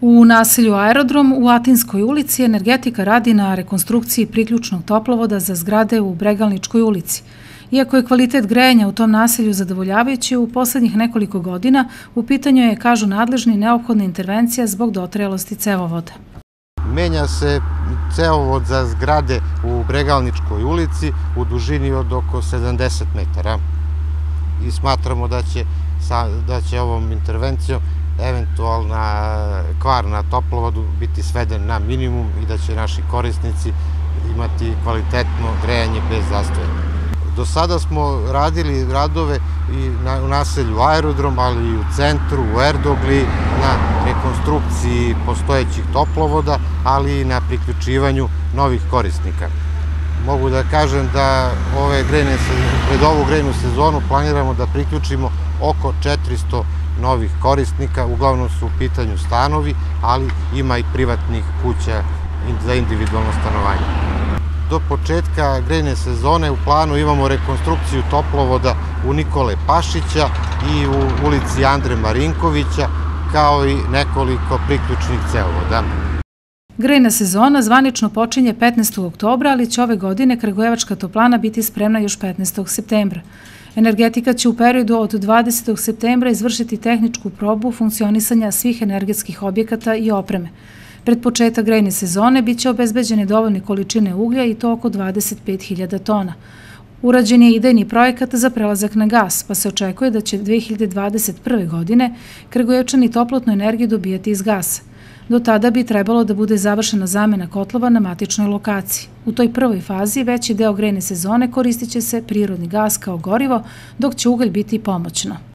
U naselju Aerodrom u Atinskoj ulici energetika radi na rekonstrukciji priključnog toplovoda za zgrade u Bregalničkoj ulici. Iako je kvalitet grejanja u tom naselju zadovoljavajući, u poslednjih nekoliko godina u pitanju je, kažu nadležni, neophodna intervencija zbog dotrajalosti cevovoda. Menja se cevovod za zgrade u Bregalničkoj ulici u dužini od oko 70 metara i smatramo da će, da će ovom intervencijom eventualna kvar na toplovodu biti sveden na minimum i da će naši korisnici imati kvalitetno grejanje bez zastoja. Do sada smo radili radove i na, u naselju Aerodrom, ali i u centru, u Erdogli, na rekonstrukciji postojećih toplovoda, ali i na priključivanju novih korisnika. Mogu da kažem da ove grejne, pred ovu grejnu sezonu planiramo da priključimo oko 400 novih korisnika, uglavnom su u pitanju stanovi, ali ima i privatnih kuća za individualno stanovanje. Do početka grejne sezone u planu imamo rekonstrukciju toplovoda u Nikole Pašića i u ulici Andre Marinkovića, kao i nekoliko priključnih cevovoda. Grejna sezona zvanično počinje 15. oktobra, ali će ove godine Kragujevačka toplana biti spremna još 15. septembra. Energetika će u periodu od 20. septembra izvršiti tehničku probu funkcionisanja svih energetskih objekata i opreme. Pred početak grejne sezone biće obezbeđene dovoljne količine uglja i to oko 25.000 tona. Urađen je idejni projekat za prelazak na gas, pa se očekuje da će 2021. godine Kragujevčani toplotnu energiju dobijati iz gasa. Do tada bi trebalo da bude završena zamena kotlova na matičnoj lokaciji. U toj prvoj fazi veći deo grejne sezone koristit će se prirodni gas kao gorivo, dok će ugalj biti pomoćno.